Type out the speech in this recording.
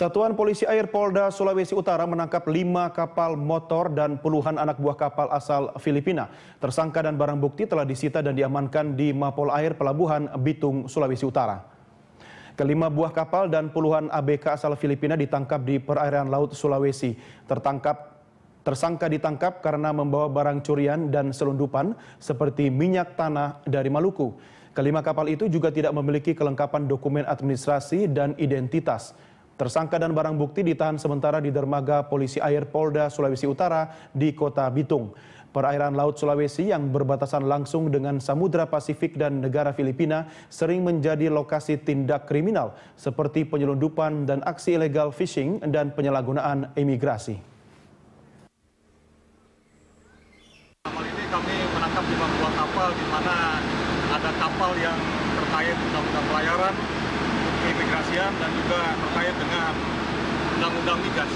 Satuan Polisi Air Polda Sulawesi Utara menangkap lima kapal motor dan puluhan anak buah kapal asal Filipina. Tersangka dan barang bukti telah disita dan diamankan di Mapol Air Pelabuhan Bitung, Sulawesi Utara. Kelima buah kapal dan puluhan ABK asal Filipina ditangkap di perairan Laut Sulawesi. Tertangkap Tersangka ditangkap karena membawa barang curian dan selundupan seperti minyak tanah dari Maluku. Kelima kapal itu juga tidak memiliki kelengkapan dokumen administrasi dan identitas. Tersangka dan barang bukti ditahan sementara di dermaga Polisi Air Polda Sulawesi Utara di Kota Bitung. Perairan Laut Sulawesi yang berbatasan langsung dengan Samudra Pasifik dan negara Filipina sering menjadi lokasi tindak kriminal seperti penyelundupan dan aksi ilegal fishing dan penyalahgunaan imigrasi. Kapal ini kami menangkap lima buah kapal di mana ada kapal yang terkait undang-undang pelayaran, keimigrasian dan juga terkait dengan undang-undang migas.